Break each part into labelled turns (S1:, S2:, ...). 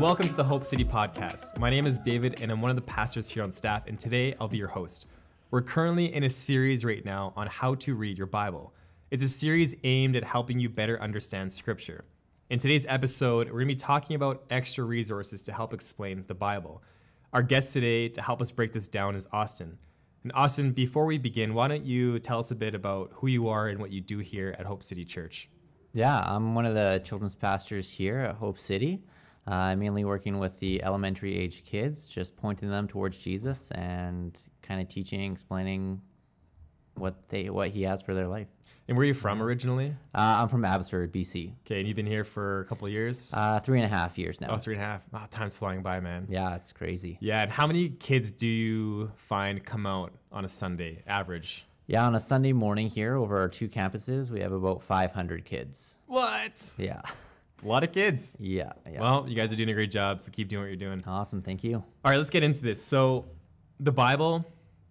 S1: welcome to the Hope City podcast. My name is David, and I'm one of the pastors here on staff, and today I'll be your host. We're currently in a series right now on how to read your Bible. It's a series aimed at helping you better understand Scripture. In today's episode, we're going to be talking about extra resources to help explain the Bible. Our guest today to help us break this down is Austin. And Austin, before we begin, why don't you tell us a bit about who you are and what you do here at Hope City Church?
S2: Yeah, I'm one of the children's pastors here at Hope City. Uh, mainly working with the elementary age kids, just pointing them towards Jesus and kind of teaching, explaining what they what he has for their life.
S1: And where are you from originally?
S2: Uh, I'm from Abbotsford, BC.
S1: Okay, and you've been here for a couple of years?
S2: Uh, three and a half years now.
S1: Oh, three and a half. Oh, time's flying by, man.
S2: Yeah, it's crazy.
S1: Yeah, and how many kids do you find come out on a Sunday, average?
S2: Yeah, on a Sunday morning here over our two campuses, we have about 500 kids.
S1: What?
S2: Yeah.
S1: A lot of kids.
S2: Yeah. yeah.
S1: Well, you guys are doing a great job, so keep doing what you're doing.
S2: awesome. Thank you.
S1: All right, let's get into this. So, the Bible,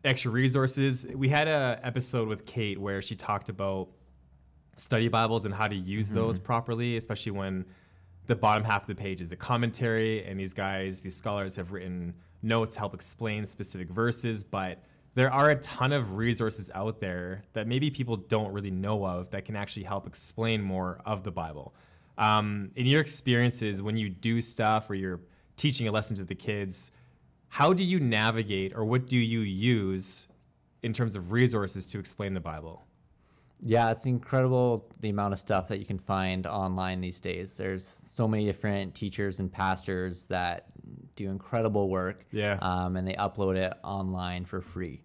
S1: extra resources. We had a episode with Kate where she talked about study Bibles and how to use those mm-hmm. properly, especially when the bottom half of the page is a commentary, and these guys, these scholars, have written notes to help explain specific verses, but there are a ton of resources out there that maybe people don't really know of that can actually help explain more of the Bible. Um, in your experiences, when you do stuff or you're teaching a lesson to the kids, how do you navigate or what do you use in terms of resources to explain the Bible?
S2: Yeah, it's incredible the amount of stuff that you can find online these days. There's so many different teachers and pastors that do incredible work.
S1: Yeah.
S2: Um, and they upload it online for free.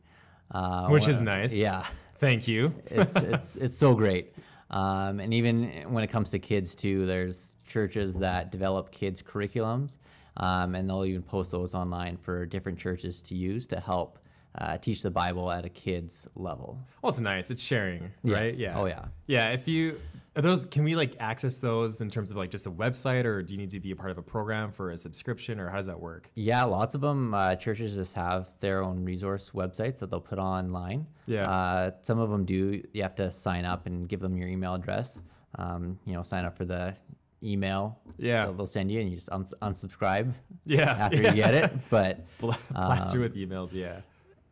S2: Uh,
S1: Which
S2: wh-
S1: is nice.
S2: Yeah.
S1: Thank you.
S2: It's it's it's so great. Um, and even when it comes to kids too, there's churches that develop kids curriculums, um, and they'll even post those online for different churches to use to help uh, teach the Bible at a kid's level.
S1: Well, it's nice. It's sharing, right?
S2: Yes.
S1: Yeah.
S2: Oh, yeah.
S1: Yeah. If you are those, can we like access those in terms of like just a website, or do you need to be a part of a program for a subscription, or how does that work?
S2: Yeah, lots of them uh, churches just have their own resource websites that they'll put online.
S1: Yeah.
S2: Uh, some of them do. You have to sign up and give them your email address. Um, you know, sign up for the email.
S1: Yeah.
S2: So they'll send you, and you just uns- unsubscribe
S1: Yeah.
S2: after
S1: yeah.
S2: you get it. But
S1: Bla- Plaster
S2: Um,
S1: with emails. Yeah.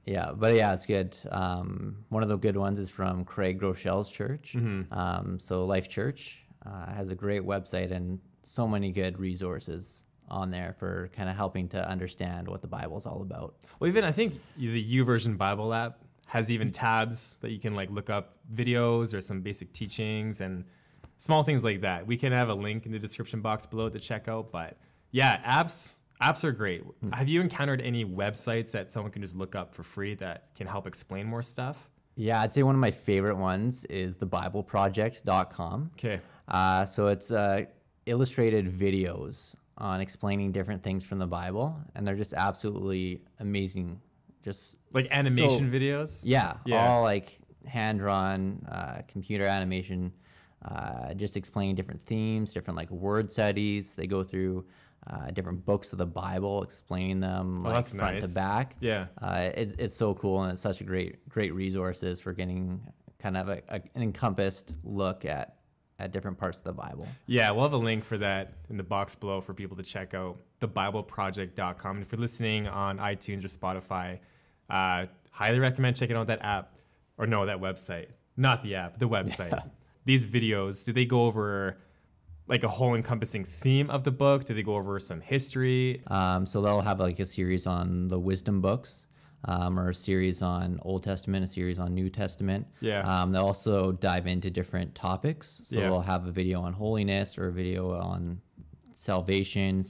S2: Yeah, but yeah, it's good. Um, one of the good ones is from Craig Groeschel's church.
S1: Mm-hmm.
S2: Um, so Life Church uh, has a great website and so many good resources on there for kind of helping to understand what the Bible's all about.
S1: Well, even I think the YouVersion Bible app has even tabs that you can like look up videos or some basic teachings and small things like that. We can have a link in the description box below to check out. But yeah, apps apps are great. Have you encountered any websites that someone can just look up for free that can help explain more stuff?
S2: Yeah, I'd say one of my favorite ones is the BibleProject.com.
S1: Okay.
S2: Uh, so it's uh, illustrated videos on explaining different things from the Bible, and they're just absolutely amazing. Just
S1: Like
S2: so-
S1: animation videos?
S2: Yeah,
S1: Yeah.
S2: all like hand drawn, uh, computer animation, uh, just explaining different themes, different like word studies. They go through uh, different books of the Bible, explaining them like
S1: Oh, that's
S2: front
S1: nice.
S2: to back.
S1: Yeah.
S2: Uh, it, it's so cool, and it's such a great, great resources for getting kind of a, a, an encompassed look at at different parts of the Bible.
S1: Yeah, we'll have a link for that in the box below for people to check out thebibleproject.com. And if you're listening on iTunes or Spotify, uh, highly recommend checking out that app or no, that website. Not the app, the website. These videos, do they go over like a whole encompassing theme of the book? Do they go over some history?
S2: Um, so they'll have like a series on the wisdom books, um, or a series on Old Testament, a series on New Testament.
S1: Yeah.
S2: Um, they'll also dive into different topics. So
S1: Yeah.
S2: they'll have a video on holiness, or a video on salvation,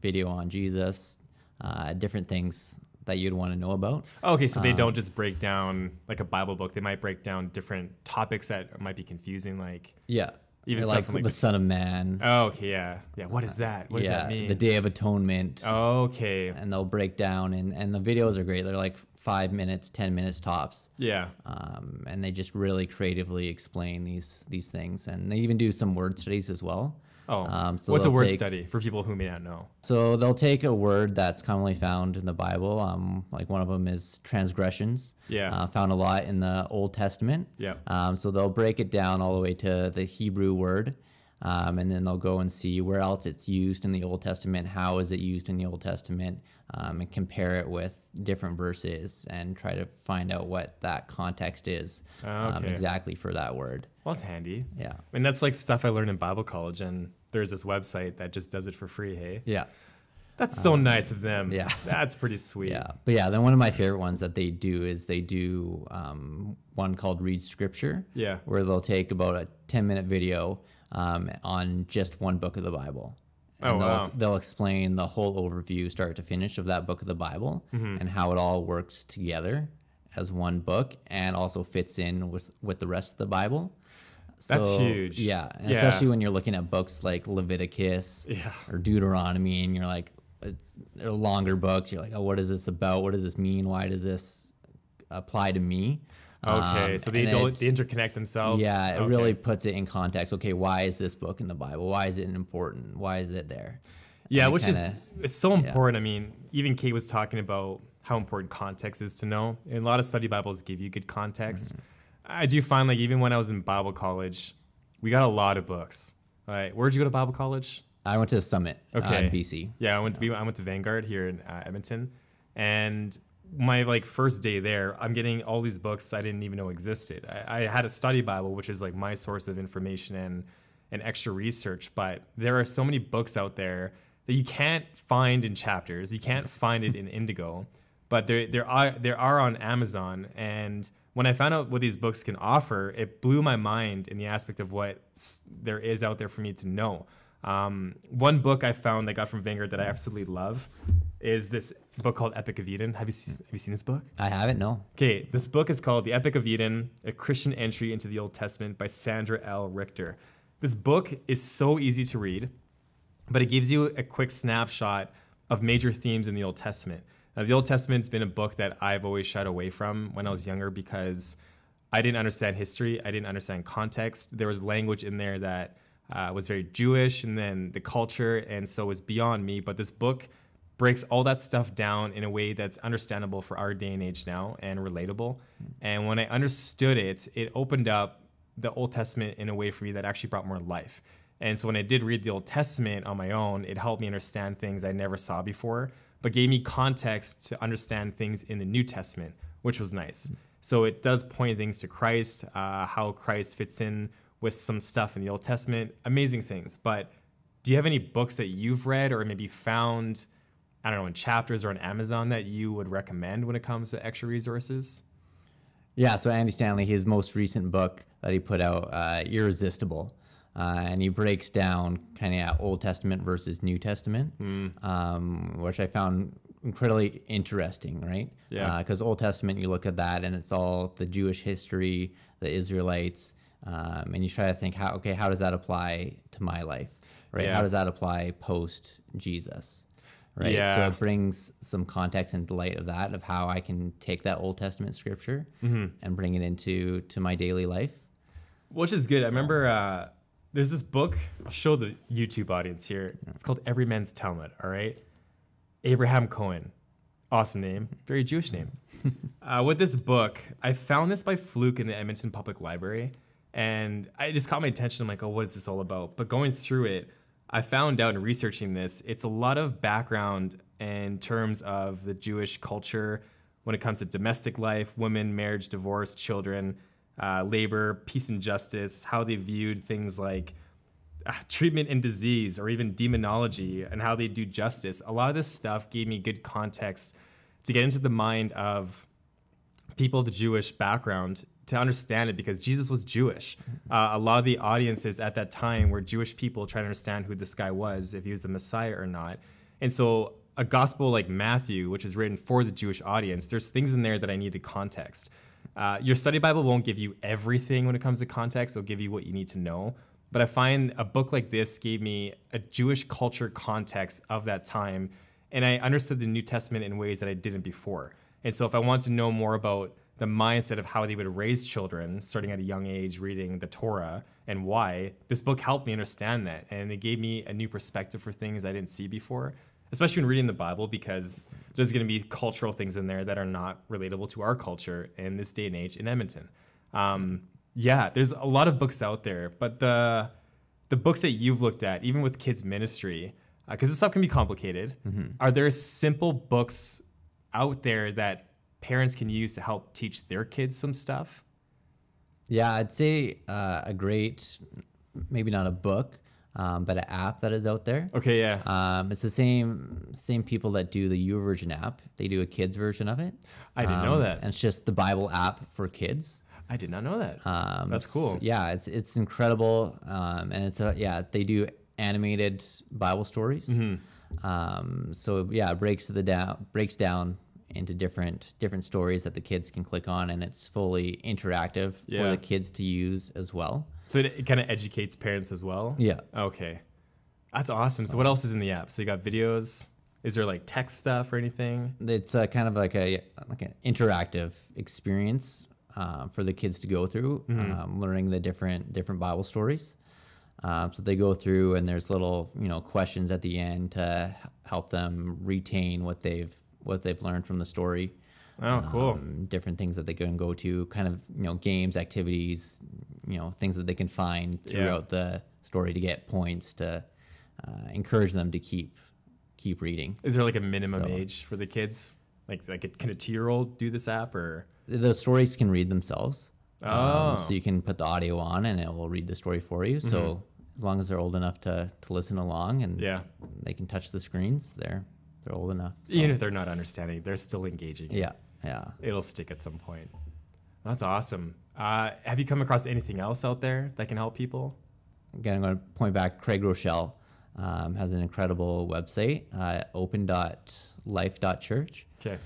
S2: video on Jesus, uh, different things that you'd want to know about.
S1: Okay, so they
S2: Um,
S1: don't just break down like a Bible book. They might break down different topics that might be confusing, like
S2: Yeah.
S1: Even
S2: like,
S1: like,
S2: the Son of Man.
S1: oh, okay, yeah, yeah. What is that? What does that mean?
S2: The Day of Atonement.
S1: Okay,
S2: And they'll break down, and, and the videos are great. They're like five minutes, 10 minutes tops.
S1: yeah.
S2: um, and they just really creatively explain these these things, and they even do some word studies as well.
S1: Oh,
S2: Um, so
S1: what's a word
S2: take-
S1: study for people who may not know?
S2: So they'll take a word that's commonly found in the Bible. Um, like one of them is transgressions.
S1: Yeah.
S2: uh, found a lot in the Old Testament.
S1: Yeah.
S2: Um, so they'll break it down all the way to the Hebrew word, Um, and then they'll go and see where else it's used in the Old Testament, how is it used in the Old Testament, um, and compare it with different verses and try to find out what that context is um, exactly for that word.
S1: Well, that's handy.
S2: Yeah.
S1: And that's like stuff I learned in Bible college, and there's this website that just does it for free. Hey,
S2: Yeah.
S1: that's so nice of them.
S2: yeah.
S1: that's pretty sweet.
S2: Yeah, but yeah, then one of my favorite ones that they do is they do um, one called Read Scripture.
S1: Yeah.
S2: where they'll take about a ten minute video um, on just one book of the Bible.
S1: Oh,
S2: And they'll,
S1: wow.
S2: they'll explain the whole overview, start to finish, of that book of the Bible
S1: Mm-hmm.
S2: and how it all works together as one book and also fits in with with the rest of the Bible.
S1: That's
S2: So,
S1: huge.
S2: Yeah,
S1: Yeah.
S2: especially when you're looking at books like Leviticus
S1: Yeah.
S2: or Deuteronomy, and you're like, it's, they're longer books. You're like, oh, what is this about? What does this mean? Why does this apply to me?
S1: Okay,
S2: Um,
S1: so they don't they interconnect themselves.
S2: Yeah, it
S1: Okay.
S2: really puts it in context. Okay, why is this book in the Bible? Why is it important? Why is it there?
S1: Yeah,
S2: it
S1: which is
S2: kinda-
S1: it's so important. I mean, even Kate was talking about how important context is to know. And a lot of study Bibles give you good context.
S2: Mm-hmm.
S1: I do find like even when I was in Bible college, we got a lot of books. Right? Where'd you go to Bible college?
S2: I went to the summit uh,
S1: Okay.
S2: in BC.
S1: Yeah, I went. To, I went to Vanguard here in uh, Edmonton, and my like first day there, I'm getting all these books I didn't even know existed. I, I had a study Bible, which is like my source of information and and extra research. But there are so many books out there that you can't find in chapters. You can't find it in Indigo, but there there are there are on Amazon. And when I found out what these books can offer, it blew my mind in the aspect of what there is out there for me to know. Um, one book I found that I got from Vanguard that I absolutely love is this book called Epic of Eden. Have you se- have you seen this book?
S2: I haven't. No.
S1: Okay, this book is called The Epic of Eden: A Christian Entry into the Old Testament by Sandra L. Richter. This book is so easy to read, but it gives you a quick snapshot of major themes in the Old Testament. Now, the Old Testament's been a book that I've always shied away from when I was younger because I didn't understand history, I didn't understand context. There was language in there that uh, was very Jewish, and then the culture, and so was beyond me. But this book breaks all that stuff down in a way that's understandable for our day and age now and relatable. And when I understood it, it opened up the Old Testament in a way for me that actually brought more life. And so when I did read the Old Testament on my own, it helped me understand things I never saw before, but gave me context to understand things in the New Testament, which was nice. So it does point things to Christ, uh, how Christ fits in with some stuff in the Old Testament, amazing things. But do you have any books that you've read or maybe found, I don't know, in chapters or on Amazon that you would recommend when it comes to extra resources?
S2: Yeah, so Andy Stanley, his most recent book that he put out, uh, Irresistible, uh, and he breaks down kind of yeah, Old Testament versus New Testament,
S1: Hmm.
S2: um, which I found incredibly interesting, right?
S1: Yeah.
S2: Because Old Testament, you look at that and it's all the Jewish history, the Israelites, um, and you try to think, how okay, how does that apply to my life, right?
S1: Yeah.
S2: How does that apply post Jesus? Right. So it brings some context and delight of that, of how I can take that Old Testament scripture
S1: Mm-hmm.
S2: and bring it into to my daily life.
S1: Which is good. I remember uh, there's this book. I'll show the YouTube audience here. It's called Everyman's Talmud. All right, Abraham Cohen, awesome name, very Jewish name. uh, with this book, I found this by fluke in the Edmonton Public Library, and I it just caught my attention. I'm like, oh, what is this all about? But going through it, I found out in researching this, it's a lot of background in terms of the Jewish culture when it comes to domestic life, women, marriage, divorce, children, uh, labor, peace and justice, how they viewed things like uh, treatment and disease or even demonology and how they do justice. A lot of this stuff gave me good context to get into the mind of people of the Jewish background to understand it because Jesus was Jewish. Uh, a lot of the audiences at that time were Jewish people trying to understand who this guy was, if he was the Messiah or not. And so, a gospel like Matthew, which is written for the Jewish audience, there's things in there that I needed context. Uh, your study Bible won't give you everything when it comes to context, it'll give you what you need to know. But I find a book like this gave me a Jewish culture context of that time, and I understood the New Testament in ways that I didn't before. And so, if I want to know more about the mindset of how they would raise children starting at a young age reading the Torah and why, this book helped me understand that. And it gave me a new perspective for things I didn't see before, especially when reading the Bible, because there's going to be cultural things in there that are not relatable to our culture in this day and age in Edmonton. Um, yeah, there's a lot of books out there, but the the books that you've looked at, even with kids ministry, because this stuff can be complicated. Are there simple books out there that parents can use to help teach their kids some stuff?
S2: Yeah, I'd say uh, a great, maybe not a book, um, but an app that is out there.
S1: Okay, yeah.
S2: Um, it's the same same people that do the YouVersion app. They do a kids version of it.
S1: I didn't know
S2: Um,
S1: that.
S2: And it's just the Bible app for kids.
S1: I did not know that.
S2: Um,
S1: That's cool.
S2: Yeah, it's it's incredible, um, and it's a, yeah they do animated Bible stories.
S1: Mm-hmm.
S2: Um, so yeah, it breaks the down breaks down into different different stories that the kids can click on, and it's fully interactive for the kids to use as well.
S1: So it, it kind of educates parents as well?
S2: Yeah.
S1: Okay. That's awesome. So what else is in the app? So you got videos. Is there like text stuff or anything?
S2: It's uh, kind of like a like an interactive experience uh, for the kids to go through, um, learning the different different Bible stories. Um, so they go through, and there's little you know questions at the end to help them retain what they've what they've learned from the story.
S1: Oh, cool.
S2: Um, different things that they can go to, kind of you know games, activities, you know things that they can find
S1: Yeah.
S2: throughout the story to get points to uh, encourage them to keep keep reading.
S1: Is there like a minimum
S2: So-
S1: age for the kids? Like, like a, can a two year old do this app or?
S2: the stories can read themselves.
S1: Oh. Mm-hmm.
S2: Um, so you can put the audio on and it will read the story for you. So as long as they're old enough to, to listen along and
S1: Yeah.
S2: they can touch the screens, they're they're old enough. So,
S1: Even if they're not understanding, they're still engaging.
S2: yeah, yeah.
S1: It'll stick at some point. That's awesome. Uh, have you come across anything else out there that can help people?
S2: Again, I'm going to point back. Craig Groeschel um, has an incredible website, uh, open.life.church.
S1: Okay.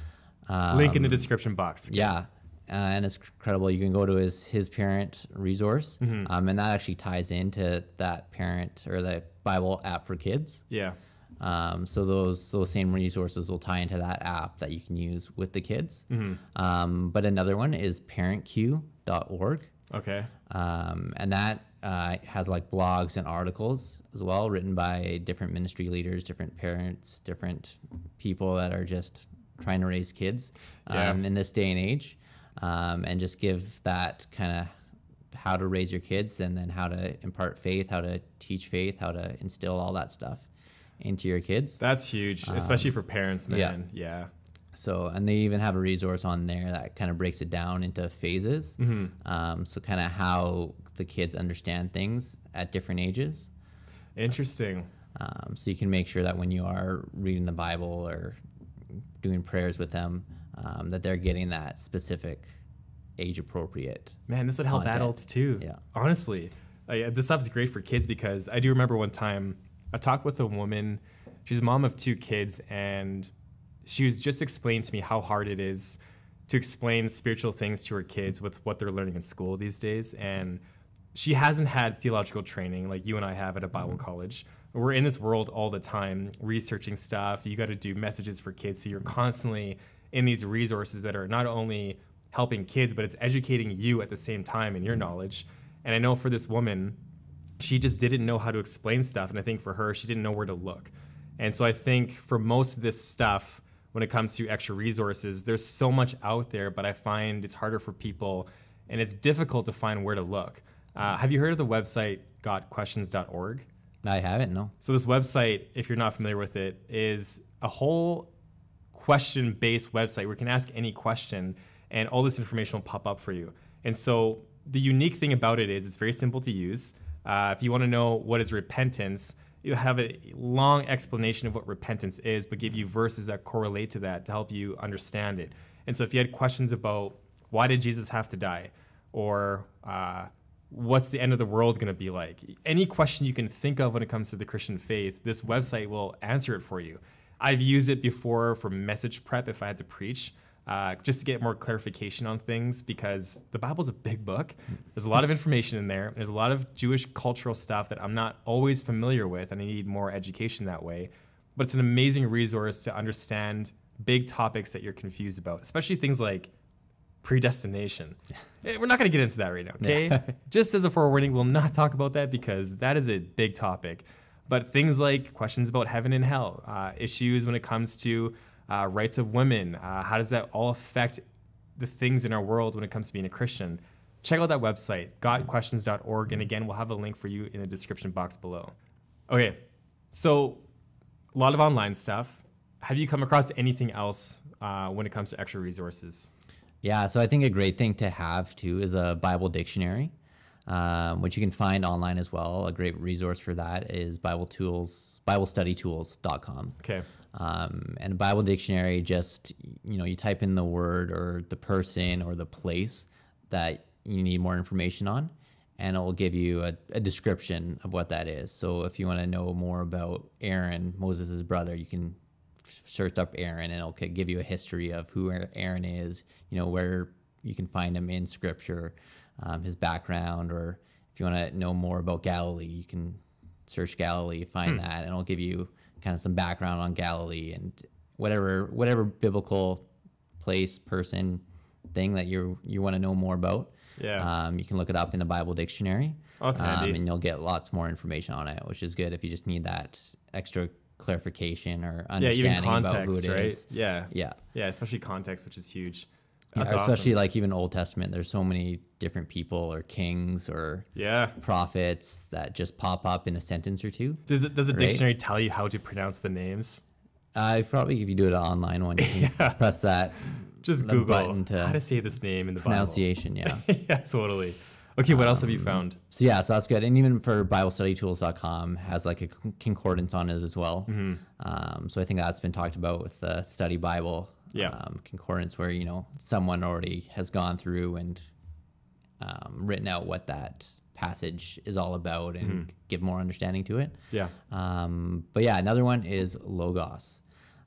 S1: Link in the
S2: Um,
S1: description box.
S2: Yeah, uh, and it's incredible. You can go to his his parent resource,
S1: Mm-hmm.
S2: um, and that actually ties into that parent or the Bible app for kids.
S1: Yeah.
S2: Um, so those those same resources will tie into that app that you can use with the kids.
S1: Mm-hmm.
S2: Um, but another one is parentcue.org.
S1: Okay.
S2: Um, and that uh, has like blogs and articles as well, written by different ministry leaders, different parents, different people that are just trying to raise kids
S1: Yeah.
S2: um, in this day and age, um, and just give that kind of how to raise your kids and then how to impart faith, how to teach faith, how to instill all that stuff into your kids.
S1: That's huge, especially for parents,
S2: Um, yeah.
S1: man. Yeah.
S2: So, and they even have a resource on there that kind of breaks it down into phases.
S1: Mm-hmm.
S2: Um, so, kind of how the kids understand things at different ages.
S1: Interesting.
S2: Um, so, you can make sure that when you are reading the Bible or doing prayers with them, um, that they're getting that specific age appropriate.
S1: Man, this would help
S2: Content.
S1: adults too.
S2: Yeah.
S1: Honestly, this stuff is great for kids because I do remember one time I talked with a woman. She's a mom of two kids, and she was just explaining to me how hard it is to explain spiritual things to her kids with what they're learning in school these days. And she hasn't had theological training like you and I have at a Bible mm-hmm. college. We're in this world all the time, researching stuff. You got to do messages for kids. So you're constantly in these resources that are not only helping kids, but it's educating you at the same time in your mm-hmm. knowledge. And I know for this woman, she just didn't know how to explain stuff. And I think for her, she didn't know where to look. And so I think for most of this stuff, when it comes to extra resources, there's so much out there, but I find it's harder for people and it's difficult to find where to look. Uh, have you heard of the website gotquestions.org?
S2: I haven't, no.
S1: So this website, if you're not familiar with it, is a whole question-based website where you can ask any question and all this information will pop up for you. And so the unique thing about it is it's very simple to use. Uh, if you want to know what is repentance, you have a long explanation of what repentance is, but give you verses that correlate to that to help you understand it. And so if you had questions about why did Jesus have to die, or uh, what's the end of the world going to be like, any question you can think of when it comes to the Christian faith, this website will answer it for you. I've used it before for message prep if I had to preach. Uh, just to get more clarification on things because the Bible's a big book. There's a lot of information in there. There's a lot of Jewish cultural stuff that I'm not always familiar with, and I need more education that way. But it's an amazing resource to understand big topics that you're confused about, especially things like predestination. Eh, We're not going to get into that right now, okay? Just as a forewarning, we'll not talk about that because that is a big topic. But things like questions about heaven and hell, uh, issues when it comes to uh, rights of women, uh, how does that all affect the things in our world when it comes to being a Christian? check out that website, gotquestions.org. And again, we'll have a link for you in the description box below. Okay, so a lot of online stuff. Have you come across anything else uh, when it comes to extra resources?
S2: Yeah, so I think a great thing to have too is a Bible dictionary, um, which you can find online as well. A great resource for that is Bible Tools, BibleStudyTools.com.
S1: Okay.
S2: Um, and a Bible dictionary, just you know, you type in the word or the person or the place that you need more information on, and it will give you a, a description of what that is. So if you want to know more about Aaron, Moses' brother, you can search up Aaron, and it'll give you a history of who Aaron is. You know where you can find him in Scripture, um, his background, or if you want to know more about Galilee, you can search Galilee, find
S1: Hmm.
S2: that, and it'll give you kind of some background on Galilee and whatever whatever biblical place, person, thing that you you want to know more about.
S1: Yeah.
S2: Um, you can look it up in the Bible dictionary.
S1: Oh, that's
S2: um,
S1: handy.
S2: and you'll get lots more information on it, which is good if you just need that extra clarification or
S1: Yeah, even context,
S2: about who it
S1: right?
S2: is.
S1: Yeah.
S2: Yeah.
S1: Yeah, especially context, which is huge.
S2: Yeah,
S1: That's
S2: especially
S1: awesome.
S2: like even Old Testament, there's so many different people or kings or
S1: Yeah.
S2: prophets that just pop up in a sentence or two.
S1: Does it does the
S2: Right.
S1: dictionary tell you how to pronounce the names?
S2: Uh, probably if you do it an online one, you can press that
S1: Just Google
S2: button to
S1: how to say this name in the
S2: pronunciation. Yeah.
S1: Bible. yeah, totally. Okay, what else have you
S2: Um,
S1: found?
S2: So yeah, so that's good. And even for BibleStudyTools.com has like a concordance on it as well.
S1: Mm-hmm.
S2: Um, so I think that's been talked about with the Study Bible
S1: Yeah.
S2: um, concordance, where you know someone already has gone through and um, written out what that passage is all about and
S1: Mm-hmm.
S2: give more understanding to it.
S1: Yeah.
S2: Um, but yeah, another one is Logos.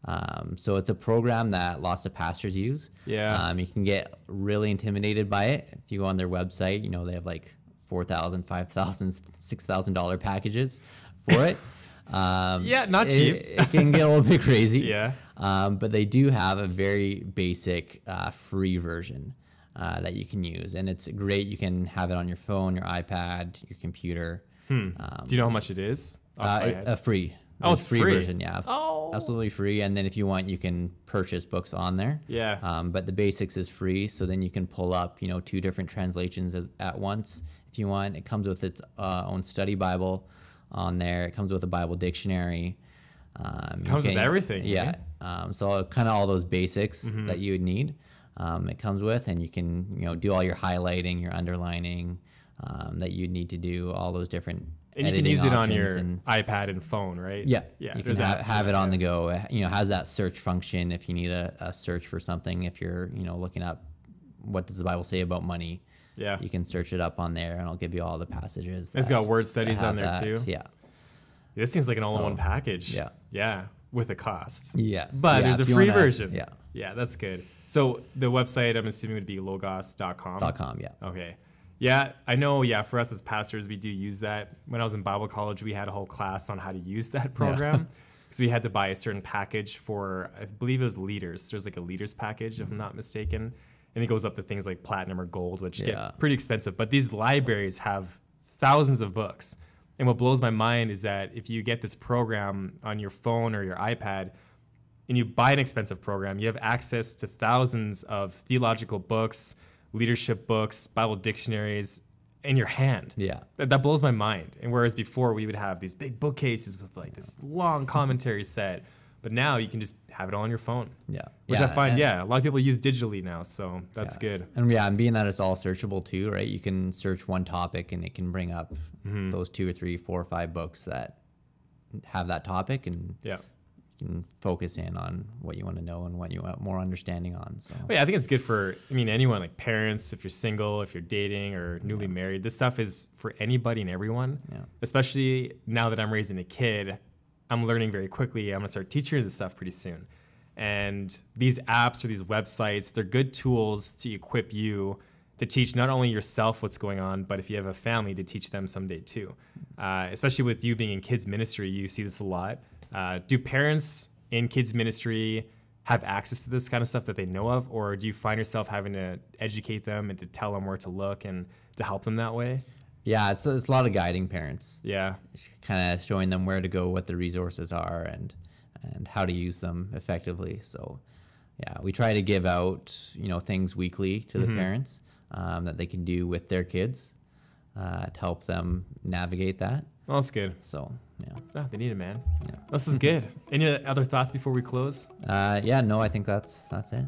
S2: Um, so it's a program that lots of pastors use.
S1: Yeah.
S2: Um, you can get really intimidated by it. If you go on their website, you know, they have like $4,000, $5,000, $6,000 packages for it. Um,
S1: Yeah, not
S2: it-
S1: cheap.
S2: It, can get a little bit crazy.
S1: Yeah.
S2: Um, but they do have a very basic uh, free version uh, that you can use. And it's great. You can have it on your phone, your iPad, your computer. Um,
S1: Do you know how much it is?
S2: Uh,
S1: head.
S2: a free.
S1: Oh, it's
S2: free,
S1: free.
S2: version, yeah.
S1: Oh.
S2: Absolutely free. And then if you want, you can purchase books on there.
S1: Yeah.
S2: Um, but the basics is free. So then you can pull up, you know, two different translations as, at once if you want. It comes with its uh, own study Bible on there. It comes with a Bible dictionary. Um,
S1: Comes with everything,
S2: Yeah. Um, so kind of all those basics
S1: Mm-hmm.
S2: that you would need. Um, it comes with, and you can you know do all your highlighting, your underlining um, that you need to do, all those different.
S1: and you can use it on your
S2: and-
S1: iPad and phone, right?
S2: yeah,
S1: Yeah.
S2: You can ha- have it on the go. You know, has that search function if you need a, a search for something. If you're, you know, looking up what does the Bible say about money,
S1: Yeah.
S2: you can search it up on there, and I'll give you all the passages.
S1: It's got word studies on there
S2: that.
S1: too.
S2: Yeah.
S1: This seems like an all-in-one
S2: So,
S1: package.
S2: yeah.
S1: Yeah, with a cost.
S2: Yes.
S1: But
S2: Yeah,
S1: there's a free
S2: wanna-
S1: version.
S2: Yeah.
S1: Yeah, that's good. So the website I'm assuming would be logos.com.
S2: Dot com. Yeah.
S1: Okay. Yeah, I know. Yeah, for us as pastors, we do use that. When I was in Bible college, we had a whole class on how to use that program because we had to buy a certain package for, I believe it was leaders. There's like a leaders package, if I'm mm-hmm. not mistaken, and it goes up to things like platinum or gold, which
S2: Yeah.
S1: get pretty expensive. But these libraries have thousands of books, and what blows my mind is that if you get this program on your phone or your iPad, and you buy an expensive program, you have access to thousands of theological books, leadership books, Bible dictionaries in your hand.
S2: Yeah.
S1: That, that blows my mind. And whereas before we would have these big bookcases with like this long commentary set, but now you can just have it all on your phone.
S2: Yeah.
S1: Which I find,
S2: and-
S1: yeah, a lot of people use digitally now, so that's
S2: Yeah.
S1: good.
S2: And yeah, and being that it's all searchable too, right? You can search one topic and it can bring up
S1: Mm-hmm.
S2: those two or three, four or five books that have that topic and
S1: Yeah.
S2: you can focus in on what you want to know and what you want more understanding on. So
S1: But yeah, I think it's good for I mean anyone like parents, if you're single, if you're dating or newly married. This stuff is for anybody and everyone.
S2: Yeah.
S1: Especially now that I'm raising a kid, I'm learning very quickly. I'm gonna start teaching this stuff pretty soon. And these apps or these websites, they're good tools to equip you to teach not only yourself what's going on, but if you have a family, to teach them someday too. Uh, especially with you being in kids ministry, you see this a lot. Uh, do parents in kids ministry have access to this kind of stuff that they know of, or do you find yourself having to educate them and to tell them where to look and to help them that way?
S2: Yeah, it's, it's a lot of guiding parents,
S1: Yeah,
S2: kind of showing them where to go, what the resources are, and and how to use them effectively. So yeah, we try to give out you know things weekly to the parents. um, that they can do with their kids uh, to help them navigate that.
S1: Well, that's good.
S2: So yeah,
S1: Oh, they need it, man.
S2: yeah,
S1: This is good. Any other thoughts before we close?
S2: uh, yeah. No, I think that's that's it.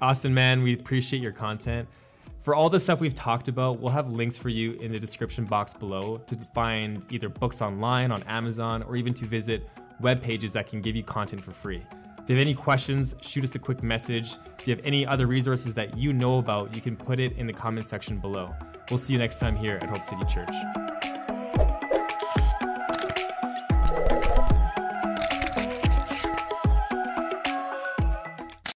S1: Austin, man, we appreciate your content. For all the stuff we've talked about, we'll have links for you in the description box below to find either books online on Amazon or even to visit web pages that can give you content for free. If you have any questions, shoot us a quick message. If you have any other resources that you know about, you can put it in the comment section below. We'll see you next time here at Hope City Church.